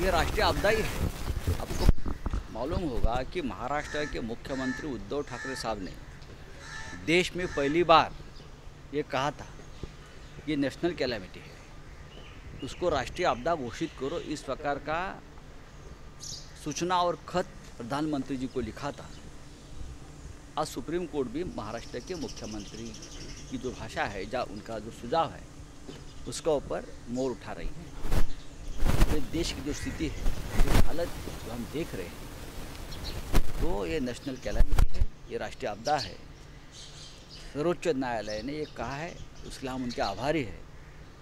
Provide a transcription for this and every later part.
ये राष्ट्रीय आपदा ही है। आपको मालूम होगा कि महाराष्ट्र के मुख्यमंत्री उद्धव ठाकरे साहब ने देश में पहली बार ये कहा था, ये नेशनल कैलामिटी है। उसको राष्ट्रीय आपदा घोषित करो, इस प्रकार का सूचना और खत प्रधानमंत्री जी को लिखा था। आज सुप्रीम कोर्ट भी महाराष्ट्र के मुख्यमंत्री की जो भाषा है या उनका जो सुझाव है, उसका ऊपर मोर उठा रही है। ये देश की जो स्थिति है, जो हालत जो हम देख रहे हैं तो ये नेशनल कैलामिटी है, ये राष्ट्रीय आपदा है। सर्वोच्च न्यायालय ने ये कहा है, उसके लिए हम उनके आभारी हैं।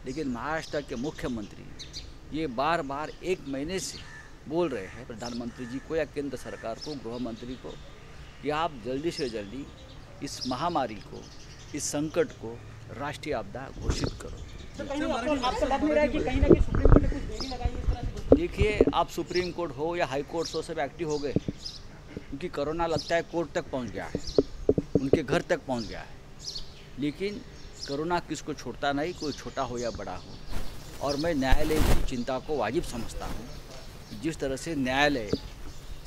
लेकिन महाराष्ट्र के मुख्यमंत्री ये बार बार एक महीने से बोल रहे हैं, प्रधानमंत्री जी को या केंद्र सरकार को गृह मंत्री को, कि आप जल्दी से जल्दी इस महामारी को, इस संकट को राष्ट्रीय आपदा घोषित करो। तो कहीं ना कहीं देखिए, आप सुप्रीम कोर्ट हो या हाई कोर्ट हो, सब एक्टिव हो गए। क्योंकि कोरोना लगता है कोर्ट तक पहुँच गया है। उनके घर तक पहुँच गया है। लेकिन कोरोना किसको छोड़ता नहीं, कोई छोटा हो या बड़ा हो। और मैं न्यायालय की चिंता को वाजिब समझता हूँ जिस तरह से न्यायालय,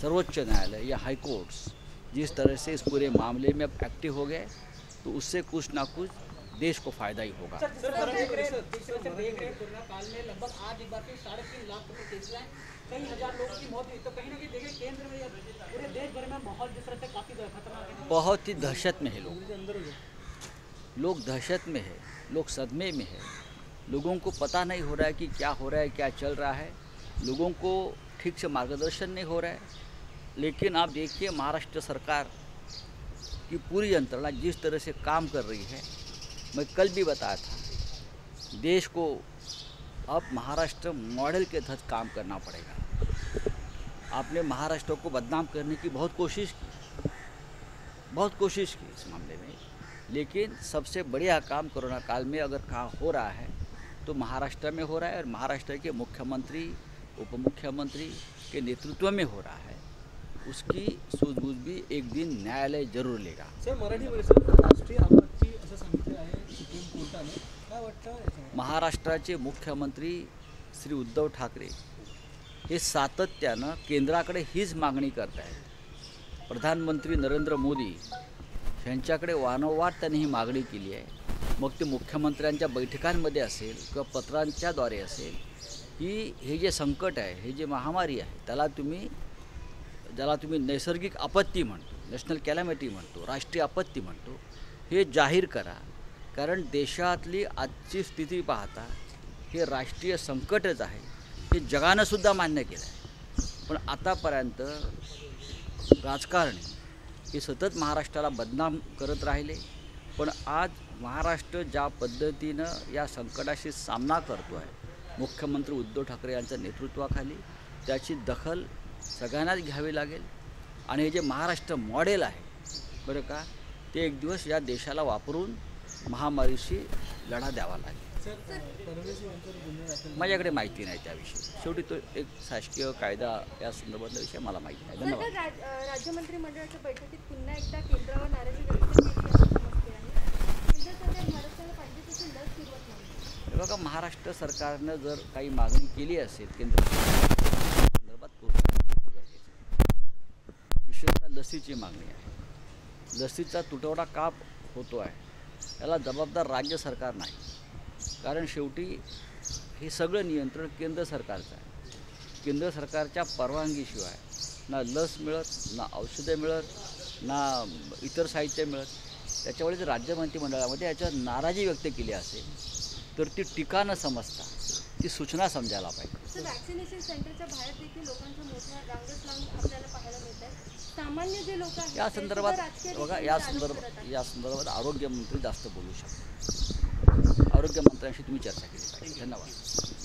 सर्वोच्च न्यायालय या हाई कोर्ट्स जिस तरह से इस पूरे मामले में अब एक्टिव हो गए तो उससे कुछ ना कुछ देश को फ़ायदा ही होगा। कई हज़ार लोगों की मौत हुई। तो कहीं ना कहीं देखिए केंद्र में या पूरे देश भर में माहौल जिस तरह से काफ़ी खतरनाक है। बहुत ही दहशत में है लोग। लोग दहशत में है लोग सदमे में है। लोगों को पता नहीं हो रहा है कि क्या हो रहा है क्या चल रहा है। लोगों को ठीक से मार्गदर्शन नहीं हो रहा है। लेकिन आप देखिए महाराष्ट्र सरकार की पूरी यंत्रणा जिस तरह से काम कर रही है मैं कल भी बताया था, देश को अब महाराष्ट्र मॉडल के तहत काम करना पड़ेगा। आपने महाराष्ट्र को बदनाम करने की बहुत कोशिश की, बहुत कोशिश की इस मामले में। लेकिन सबसे बढ़िया काम कोरोना काल में अगर कहाँ हो रहा है तो महाराष्ट्र में हो रहा है और महाराष्ट्र के मुख्यमंत्री उप मुख्यमंत्री के नेतृत्व में हो रहा है। उसकी सूझबूझ भी एक दिन न्यायालय ज़रूर लेगा। सर, मराठी राष्ट्रीय आपत्ती महाराष्ट्राचे मुख्यमंत्री श्री उद्धव ठाकरे हे सातत्यानं केंद्राकडे हीच मागणी करत आहेत प्रधानमंत्री नरेंद्र मोदी यांच्याकडे वारंवार त्यांनी ही मागणी केली आहे. मग ते मुख्यमंत्र्यांच्या बैठकांमध्ये असेल किंवा पत्रांच्याद्वारे असेल की हे जे संकट आहे हे जे महामारी आहे त्याला तुम्ही ज्याला तुम्ही नैसर्गिक आपत्ती म्हणतो नॅशनल कॅलॅमिटी म्हणतो राष्ट्रीय आपत्ती म्हणतो हे जाहीर करा. कारण देशातली आजची स्थिती पाहता हे राष्ट्रीय संकटच आहे. हे जगानंसुद्धा मान्य केलं आहे पण आतापर्यंत राजकारणी हे सतत महाराष्ट्राला बदनाम करत राहिले. पण आज महाराष्ट्र ज्या पद्धतीनं या संकटाशी सामना करतो आहे मुख्यमंत्री उद्धव ठाकरे यांच्या नेतृत्वाखाली त्याची दखल सगळ्यांनाच घ्यावी लागेल. आणि हे जे महाराष्ट्र मॉडेल आहे बरं का? ते एक दिवस या देशाला वापरून महामारीशी लढा द्यावा लागेल. माझ्याकडे माहिती नाही त्याविषयी. शेवटी तो एक शासकीय कायदा या संदर्भातला विषय मला माहिती आहे धन्यवाद. सरकार राज- अ, राज्य मंत्रिमंडळाच्या बैठकीत पुन्हा एकदा केंद्रावर नाराजी नाही बघा महाराष्ट्र सरकारनं जर काही मागणी केली असेल केंद्र संदर्भात. विशेषतः लसीची मागणी आहे. लसीचा तुटवडा का होतो आहे? याला जबाबदार राज्य सरकार नाही. कारण शेवटी हे सगळं नियंत्रण केंद्र सरकारचं आहे. केंद्र सरकारच्या परवानगीशिवाय ना लस मिळत ना औषधं मिळत ना इतर साहित्य मिळत त्याच्यामुळे जर राज्य मंत्रिमंडळामध्ये याच्यावर नाराजी व्यक्त केली असेल तर ती टीका न समजता ती सूचना समजायला पाहिजे. तर वॅक्सिनेशन सेंटरच्या बाहेर देखील लोकांच्या मोठ्या रांगच लावून आपल्याला पाहायला मिळत आहे सामान्य जे लोक आहेत या संदर्भात बघा या संदर्भात. या संदर्भात आरोग्यमंत्री जास्त बोलू शकतात. आरोग्यमंत्र्यांशी तुम्ही चर्चा केली पाहिजे. धन्यवाद.